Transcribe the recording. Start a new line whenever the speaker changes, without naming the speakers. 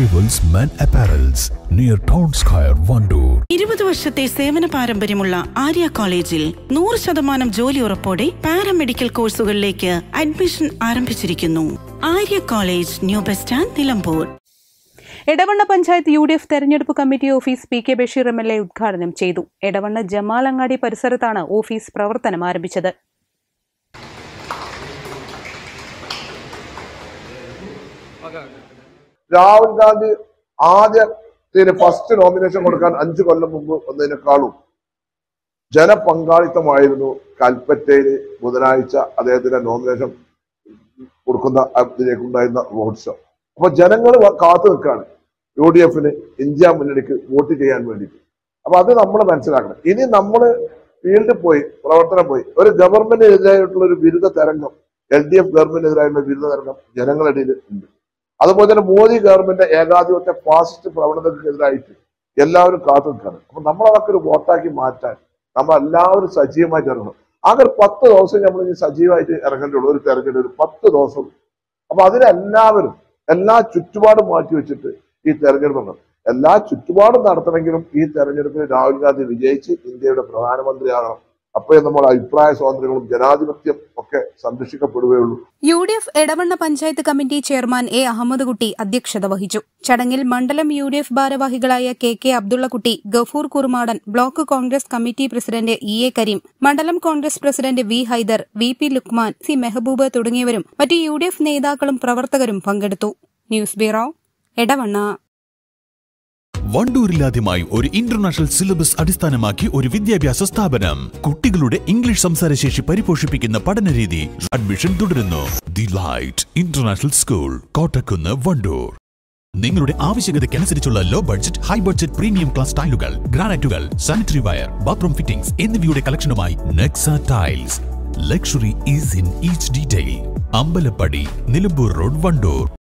Arrivals Men Apparels near Town Square, Vandoor.
ഇരുപത് വർഷത്തെ സേവന പാരമ്പര്യമുള്ള ആര്യ കോളേജിൽ നൂറ് ശതമാനം ജോലി ഉറപ്പോടെ പാരാമെഡിക്കൽ കോഴ്സുകളിലേക്ക് അഡ്മിഷൻ ആരംഭിച്ചിരിക്കുന്നു. Arya college new bus stand Nilambur.
Edavanna panchayat U D F തെരഞ്ഞെടുപ്പ് committee office P K Basheer M L A ഉദ്ഘാടനം ചെയ്തു. എടവണ്ണ ജമാലങ്ങാടി പരിസരത്താണ് ഓഫീസ് പ്രവർത്തനം ആരംഭിച്ചത്.
രാഹുൽ ഗാന്ധി ആദ്യത്തിന് ഫസ്റ്റ് നോമിനേഷൻ കൊടുക്കാൻ അഞ്ചു കൊല്ലം മുമ്പ് വന്നതിനേക്കാളും ജനപങ്കാളിത്തമായിരുന്നു കൽപ്പറ്റയിൽ ബുധനാഴ്ച അദ്ദേഹത്തിന്റെ നോമിനേഷൻ കൊടുക്കുന്ന അതിലേക്കുണ്ടായിരുന്ന റോഡ് ഷോ അപ്പൊ ജനങ്ങൾ കാത്തു നിൽക്കുകയാണ് യു ഡി എഫിന് ഇന്ത്യ മുന്നണിക്ക് വോട്ട് ചെയ്യാൻ വേണ്ടിയിട്ട്. അപ്പൊ അത് നമ്മൾ മനസ്സിലാക്കണം. ഇനി നമ്മൾ ഫീൽഡിൽ പോയി പ്രവർത്തനം പോയി ഒരു ഗവൺമെന്റിനെതിരായിട്ടുള്ള ഒരു ബിരുദ തരംഗം എൽ ഡി എഫ് ഗവൺമെന്റിനെതിരായുള്ള ബിരുദ തരംഗം ജനങ്ങളുടെ ഇടയിൽ ഉണ്ട്. അതുപോലെ തന്നെ മോദി ഗവൺമെന്റ് ഏകാധിപത്യ ഫാസിസ്റ്റ് പ്രവണതക്കെതിരായിട്ട് എല്ലാവരും കാത്തു നിൽക്കുകയാണ് അപ്പൊ നമ്മൾ അതൊക്കെ ഒരു വോട്ടാക്കി മാറ്റാൻ നമ്മൾ എല്ലാവരും സജീവമായിട്ട് ഇറങ്ങണം ഒരു പത്ത് ദിവസം നമ്മൾ ഇനി സജീവമായിട്ട് ഇറങ്ങേണ്ടുള്ളൂ ഒരു തെരഞ്ഞെടുപ്പ് ഒരു പത്ത് ദിവസം. അപ്പൊ അതിനെല്ലാവരും എല്ലാ ചുറ്റുപാടും മാറ്റി വെച്ചിട്ട് ഈ തെരഞ്ഞെടുപ്പ്. എല്ലാ ചുറ്റുപാടും നടത്തണമെങ്കിലും ഈ തെരഞ്ഞെടുപ്പിൽ രാഹുൽ ഗാന്ധി വിജയിച്ച് ഇന്ത്യയുടെ പ്രധാനമന്ത്രിയാകണം. അപ്പോഴേ നമ്മൾ അഭിപ്രായ സ്വാതന്ത്ര്യങ്ങളും ജനാധിപത്യം ഒക്കെ സംരക്ഷിക്കപ്പെടുകയുള്ളൂ.
U D F Edavanna panchayat committee chairman A Ahammed Kutty അധ്യക്ഷത വഹിച്ചു. ചടങ്ങിൽ മണ്ഡലം യു ഡി എഫ് ഭാരവാഹികളായ K K Abdullakutty Gafoor Kurumadan block Congress committee president E A Kareem മണ്ഡലം Congress president V Haider V P Luqman C Mehboob തുടങ്ങിയവരും മറ്റ് U നേതാക്കളും പ്രവർത്തകരും പങ്കെടുത്തു. News bureau Edavanna.
വണ്ടൂരിലാദ്യമായി ഒരു ഇന്റർനാഷണൽ സിലബസ് അടിസ്ഥാനമാക്കി ഒരു വിദ്യാഭ്യാസ സ്ഥാപനം. കുട്ടികളുടെ ഇംഗ്ലീഷ് സംസാരശേഷി പരിപോഷിപ്പിക്കുന്ന പഠനരീതി അഡ്മിഷൻ തുടരുന്നു. The light international school Kottakkunnu Wandoor. നിങ്ങളുടെ ആവശ്യകതയ്ക്കനുസരിച്ചുള്ള low budget high budget premium class ടൈലുകൾ ഗ്രാനൈറ്റുകൾ സാനിറ്ററി വയർ ബാത്റൂം ഫിറ്റിംഗ്സ് എന്നിവയുടെ കളക്ഷനുമായി Nexa tiles. Luxury is in each detail Ambalappadi Nilambur road Wandoor.